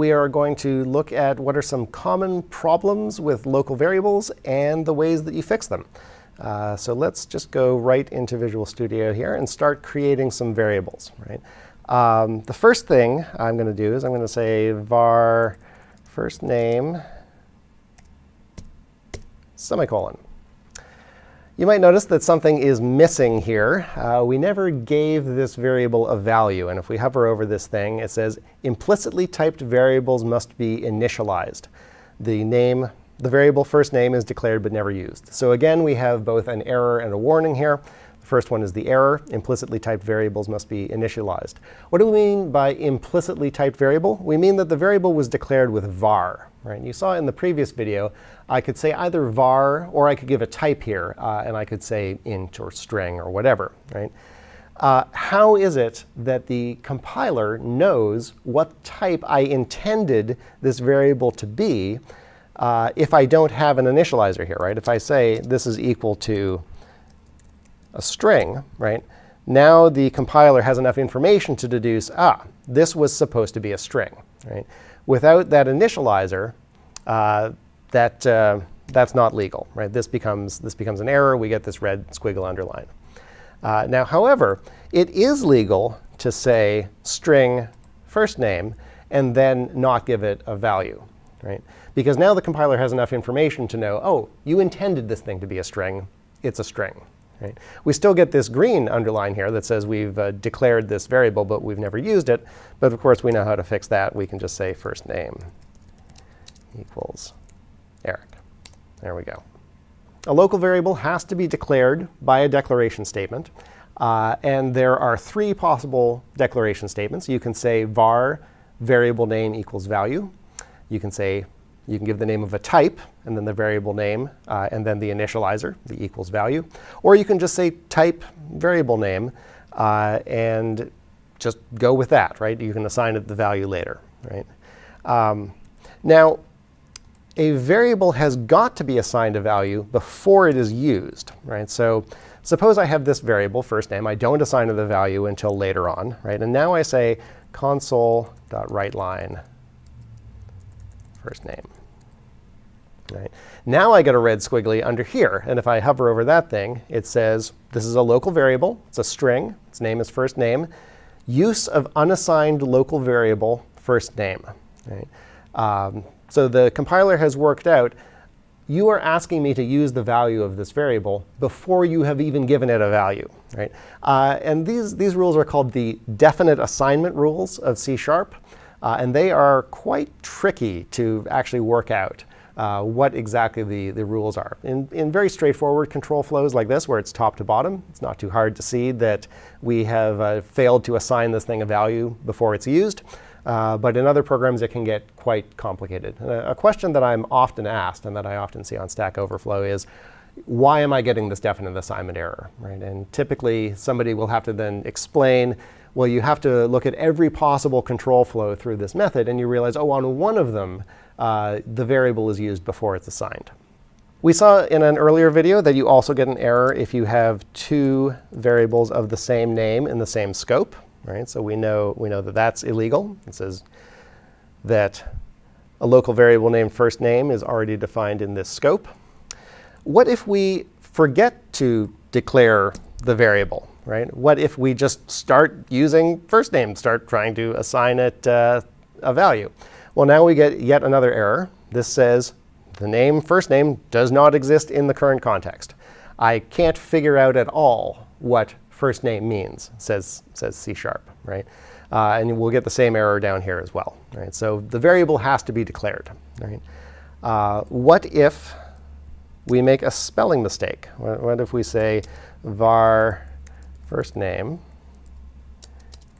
We are going to look at what are some common problems with local variables and the ways that you fix them. Uh, so let's just go right into Visual Studio here and start creating some variables. Right. Um, the first thing I'm going to do is I'm going to say var first name semicolon. You might notice that something is missing here. Uh, we never gave this variable a value. And if we hover over this thing, it says implicitly typed variables must be initialized. The name, the variable first name is declared but never used. So again, we have both an error and a warning here. The first one is the error. Implicitly typed variables must be initialized. What do we mean by implicitly typed variable? We mean that the variable was declared with var. Right? You saw in the previous video, I could say either var or I could give a type here, uh, and I could say int or string or whatever. Right? Uh, how is it that the compiler knows what type I intended this variable to be uh, if I don't have an initializer here, right? If I say this is equal to a string, right? Now the compiler has enough information to deduce, ah, this was supposed to be a string, right? Without that initializer, uh, that, uh, that's not legal, right? This becomes, this becomes an error. We get this red squiggle underline. Uh, now, however, it is legal to say string first name and then not give it a value, right? Because now the compiler has enough information to know, oh, you intended this thing to be a string. It's a string. Right? We still get this green underline here that says we've uh, declared this variable, but we've never used it. But of course, we know how to fix that. We can just say first name equals Eric. There we go. A local variable has to be declared by a declaration statement. Uh, and there are three possible declaration statements. You can say var variable name equals value. You can say you can give the name of a type and then the variable name uh, and then the initializer, the equals value. Or you can just say type variable name uh, and just go with that, right? You can assign it the value later, right? Um, now, a variable has got to be assigned a value before it is used, right? So suppose I have this variable, first name. I don't assign it the value until later on, right? And now I say console.writeLine first name. Right. Now I get a red squiggly under here. And if I hover over that thing, it says this is a local variable. It's a string. Its name is first name. Use of unassigned local variable first name. Right. Um, so the compiler has worked out you are asking me to use the value of this variable before you have even given it a value. Right? Uh, and these, these rules are called the definite assignment rules of C Sharp. Uh, and they are quite tricky to actually work out uh, what exactly the, the rules are. In, in very straightforward control flows like this, where it's top to bottom, it's not too hard to see that we have uh, failed to assign this thing a value before it's used. Uh, but in other programs, it can get quite complicated. A, a question that I'm often asked and that I often see on Stack Overflow is, why am I getting this definite assignment error? Right? And typically, somebody will have to then explain, well, you have to look at every possible control flow through this method, and you realize, oh, on one of them, uh, the variable is used before it's assigned. We saw in an earlier video that you also get an error if you have two variables of the same name in the same scope. Right? So we know, we know that that's illegal. It says that a local variable named first name is already defined in this scope. What if we forget to declare the variable? Right? What if we just start using first name, start trying to assign it uh, a value? Well, now we get yet another error. This says the name, first name, does not exist in the current context. I can't figure out at all what first name means, says, says C sharp, right? Uh, and we'll get the same error down here as well, right? So the variable has to be declared, right? Uh, what if we make a spelling mistake? What, what if we say var first name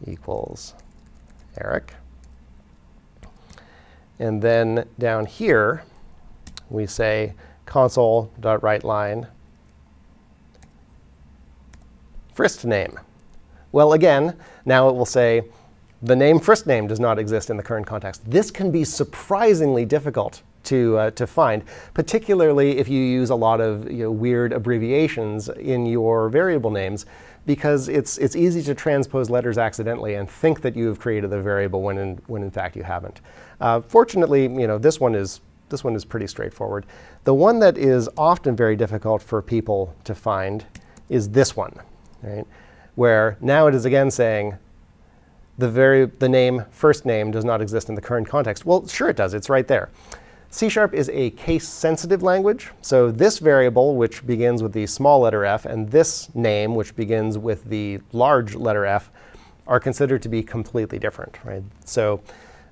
equals Eric? And then down here, we say console.writeLine first name. Well, again, now it will say the name first name does not exist in the current context. This can be surprisingly difficult to, uh, to find, particularly if you use a lot of you know, weird abbreviations in your variable names, because it's, it's easy to transpose letters accidentally and think that you have created a variable when in, when in fact you haven't. Uh, fortunately, you know, this one is this one is pretty straightforward. The one that is often very difficult for people to find is this one, right? Where now it is again saying the very the name first name does not exist in the current context. Well, sure it does. It's right there. C Sharp is a case-sensitive language. So this variable, which begins with the small letter f, and this name, which begins with the large letter f, are considered to be completely different. Right? So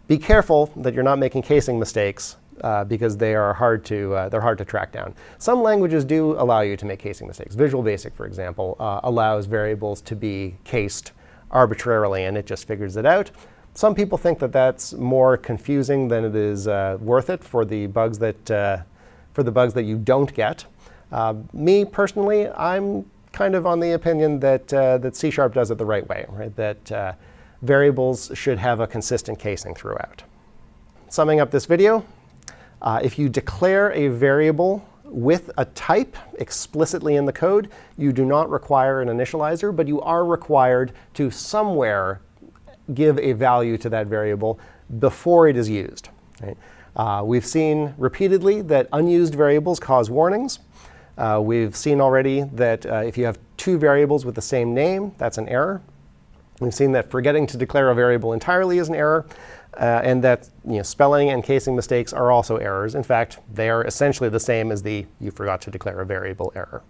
be careful that you're not making casing mistakes uh, because they are hard to uh, they're hard to track down. Some languages do allow you to make casing mistakes. Visual Basic, for example, uh, allows variables to be cased arbitrarily, and it just figures it out. Some people think that that's more confusing than it is uh, worth it for the bugs that uh, for the bugs that you don't get. Uh, me personally, I'm kind of on the opinion that uh, that C sharp does it the right way, right? That uh, variables should have a consistent casing throughout. Summing up this video, uh, if you declare a variable with a type explicitly in the code, you do not require an initializer, but you are required to somewhere give a value to that variable before it is used. Right? Uh, we've seen repeatedly that unused variables cause warnings. Uh, we've seen already that uh, if you have two variables with the same name, that's an error. We've seen that forgetting to declare a variable entirely is an error, uh, and that you know, spelling and casing mistakes are also errors. In fact, they are essentially the same as the you forgot to declare a variable error.